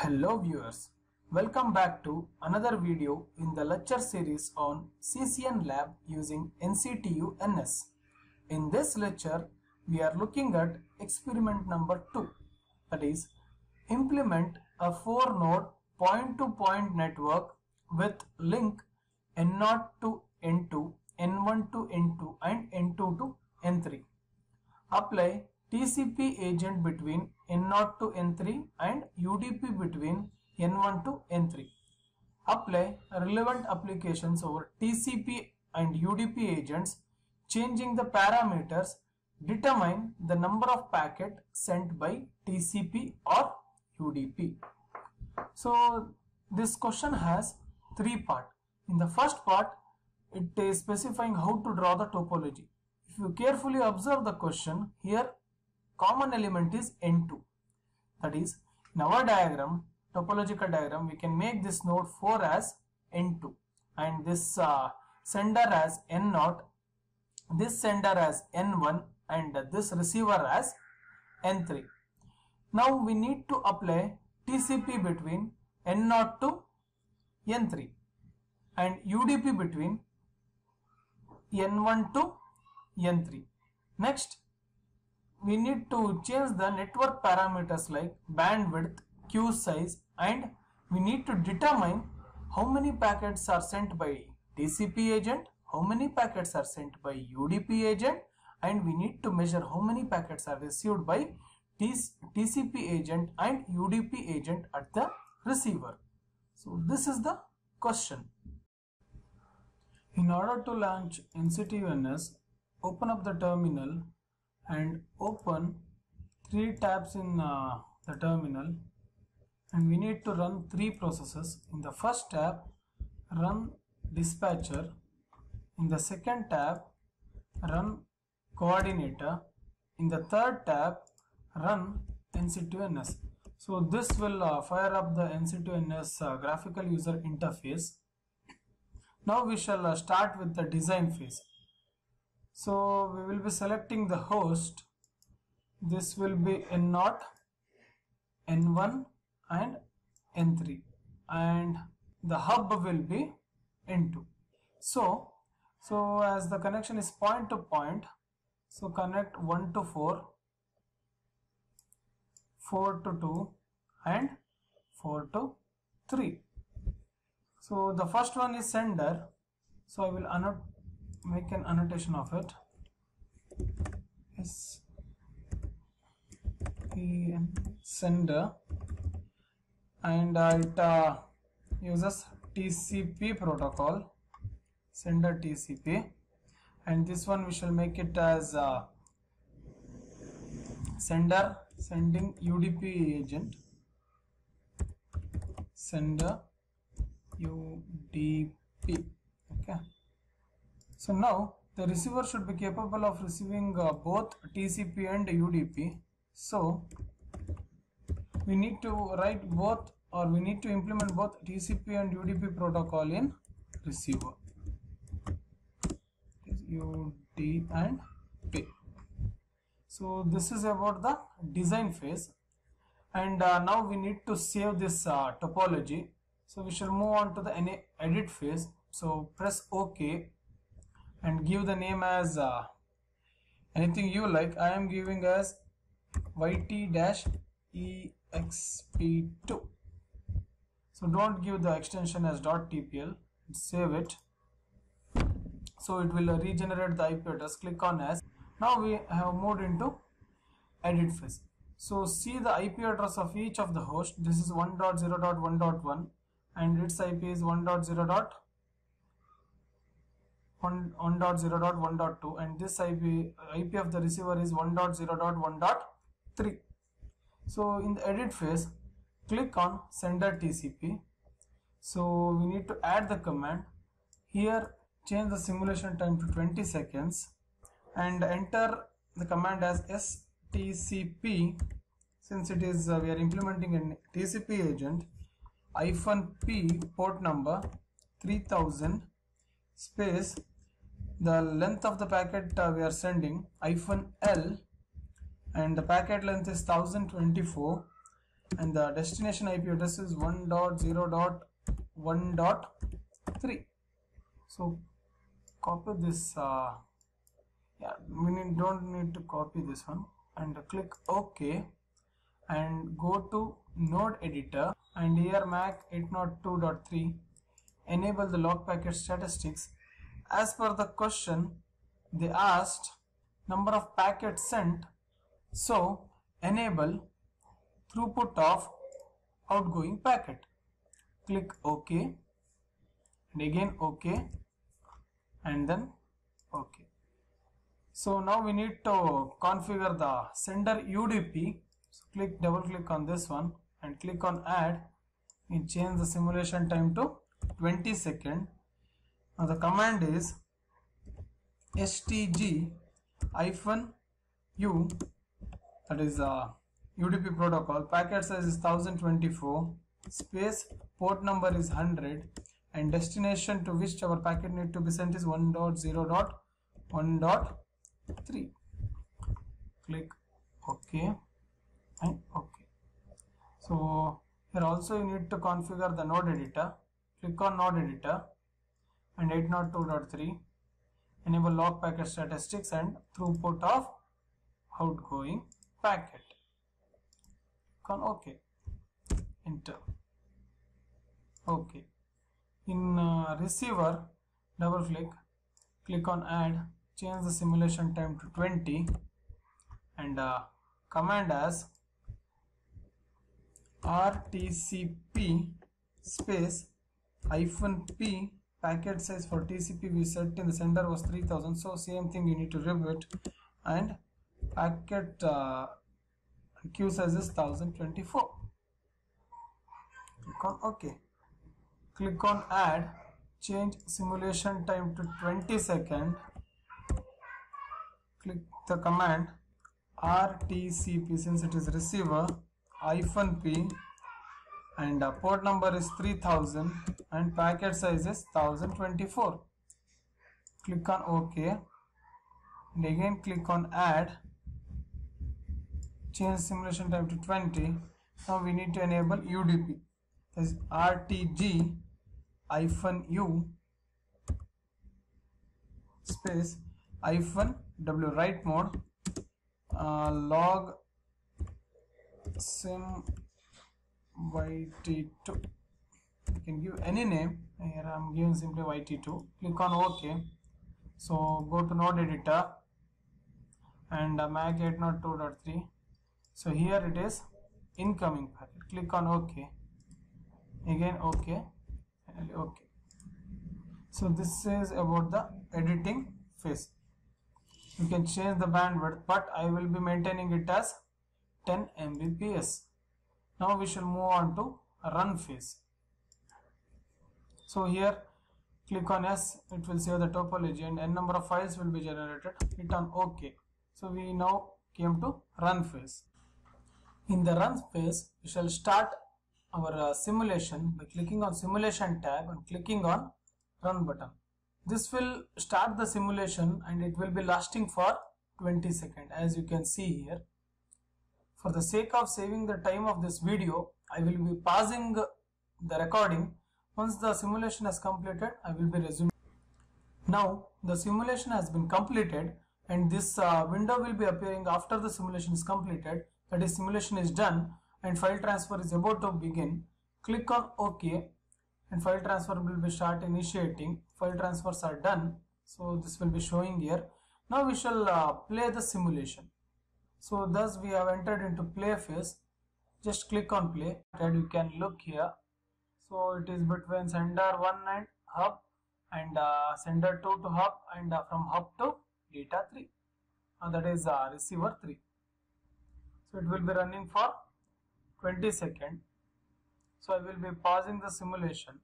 Hello viewers, welcome back to another video in the lecture series on CCN lab using NCTU NS. In this lecture, we are looking at experiment number 2 that is implement a 4 node point to point network with link N0 to N2, N1 to N2 and N2 to N3. Apply TCP agent between N0 to N3 and UDP between N1 to N3. Apply relevant applications over TCP and UDP agents changing the parameters determine the number of packet sent by TCP or UDP. So this question has three part. In the first part it is specifying how to draw the topology. If you carefully observe the question here common element is N2 that is in our diagram topological diagram we can make this node 4 as N2 and this uh, sender as N0 this sender as N1 and this receiver as N3 now we need to apply TCP between N0 to N3 and UDP between N1 to N3 next we need to change the network parameters like bandwidth, queue size and we need to determine how many packets are sent by TCP agent, how many packets are sent by UDP agent and we need to measure how many packets are received by TCP agent and UDP agent at the receiver. So this is the question. In order to launch NCTUNS, open up the terminal and open three tabs in uh, the terminal. And we need to run three processes. In the first tab run dispatcher. In the second tab run coordinator. In the third tab run NCTUns so this will uh, fire up the NCTUns uh, graphical user interface. Now we shall uh, start with the design phase so we will be selecting the host. This will be N0, N1 and N3 and the hub will be N2. So, so as the connection is point to point, so connect 1 to 4, 4 to 2 and 4 to 3. So the first one is sender. So I will annotate make an annotation of it. Is sender. And it uh, uses TCP protocol sender TCP and this one we shall make it as uh, sender sending UDP agent. Sender UDP okay so now the receiver should be capable of receiving uh, both TCP and UDP. So we need to write both or we need to implement both TCP and UDP protocol in receiver. UD and P. So this is about the design phase and uh, now we need to save this uh, topology. So we shall move on to the edit phase. So press OK and give the name as uh, anything you like. I am giving as yt-exp2 so don't give the extension as .tpl save it. So it will regenerate the IP address. Click on as. Now we have moved into edit phase. So see the IP address of each of the host. This is 1.0.1.1 and its IP is 1.0. 1.0.1.2 and this IP, IP of the receiver is 1.0.1.3 so in the edit phase click on sender TCP so we need to add the command. Here change the simulation time to 20 seconds and enter the command as stcp since it is uh, we are implementing a TCP agent hyphen p port number 3000 space the length of the packet uh, we are sending hyphen L and the packet length is 1024 and the destination IP address is 1.0.1.3 so copy this uh, yeah we need, don't need to copy this one and click OK and go to node editor and here MAC 802.3 enable the log packet statistics as per the question they asked number of packets sent. So enable throughput of outgoing packet. Click ok. And again ok. And then ok. So now we need to configure the sender UDP so click double click on this one and click on add. And change the simulation time to 20 second now the command is stg hyphen u that is uh, UDP protocol. Packet size is 1024 space port number is 100 and destination to which our packet need to be sent is 1.0.1.3 click ok. And ok. So here also you need to configure the node editor. Click on node editor and 802.3 enable log packet statistics and throughput of outgoing packet. On OK enter. OK in uh, receiver double click. Click on add. Change the simulation time to 20 and uh, command as rtcp space hyphen p packet size for tcp we set in the sender was 3000 so same thing you need to revert and packet uh, queue size is 1024 click on ok. Click on add. Change simulation time to 20 second. Click the command rtcp since it is receiver hyphen p and uh, port number is 3000 and packet size is 1024 click on ok. And again click on add. Change simulation time to 20 now we need to enable UDP that is RTG hyphen U space hyphen W write mode uh, log sim yt2 you can give any name. Here I'm giving simply yt2 click on OK. So go to node editor and uh, MAC 802.3 so here it is incoming packet. Click on ok. Again ok. And ok. So this is about the editing phase. You can change the bandwidth but i will be maintaining it as 10 mbps now we shall move on to run phase so here click on s it will save the topology and n number of files will be generated hit on ok so we now came to run phase in the run phase, we shall start our uh, simulation by clicking on simulation tab and clicking on run button. This will start the simulation and it will be lasting for 20 seconds as you can see here. For the sake of saving the time of this video, I will be pausing the recording. Once the simulation has completed, I will be resuming. Now the simulation has been completed and this uh, window will be appearing after the simulation is completed. That is simulation is done and file transfer is about to begin. Click on ok and file transfer will be start initiating. File transfers are done. So this will be showing here. Now we shall uh, play the simulation so thus we have entered into play phase. Just click on play and you can look here. So it is between sender 1 and hub and uh, sender 2 to hub and uh, from hub to data 3 uh, that is uh, receiver 3 so it will be running for 20 seconds so I will be pausing the simulation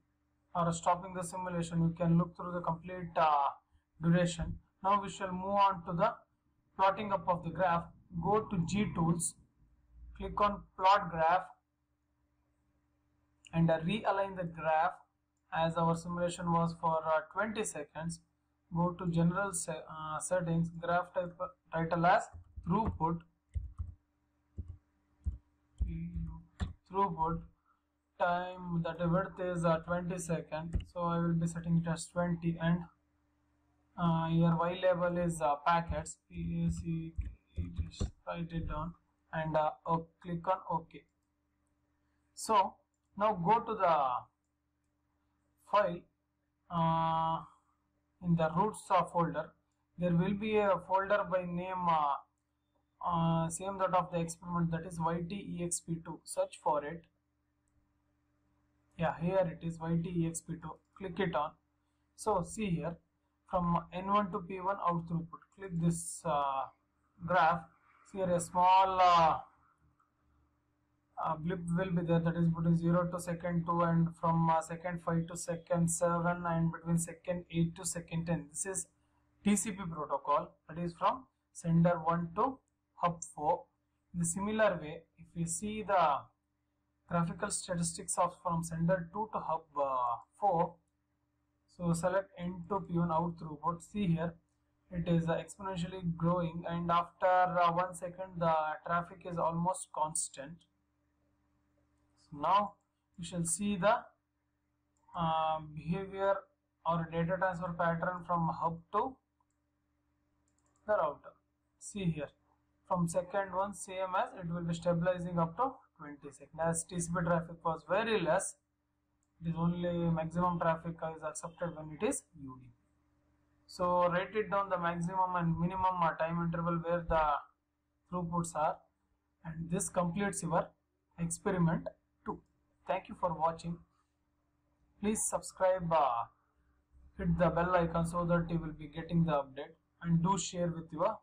or stopping the simulation. You can look through the complete uh, duration. Now we shall move on to the plotting up of the graph go to G tools click on plot graph and realign the graph as our simulation was for uh, 20 seconds. Go to general se uh, settings graph type title as throughput. Throughput. Time that width is uh, 20 second so I will be setting it as 20 and uh, your y label is uh, packets PAC write it down and uh, click on OK. So now go to the file. Uh, in the roots folder there will be a folder by name uh, uh, same that of the experiment that is ytexp2 search for it. Yeah here it is ytexp2 click it on. So see here from n1 to p1 out throughput. Click this uh, graph. Here a small uh, uh, blip will be there. That is between 0 to second 2 and from uh, second 5 to second 7 and between second 8 to second 10 this is TCP protocol. That is from sender 1 to hub 4 in the similar way if we see the graphical statistics of from sender 2 to hub uh, 4 so select n to p1 out throughput. See here it is uh, exponentially growing and after uh, one second the traffic is almost constant. So now you shall see the uh, behavior or data transfer pattern from hub to the router. See here. From second one same as it will be stabilizing up to 20 seconds as TCP traffic was very less it is only maximum traffic is accepted when it is UDP so write it down the maximum and minimum time interval where the throughputs are. And this completes your experiment 2 thank you for watching. Please subscribe uh, hit the bell icon so that you will be getting the update. And do share with your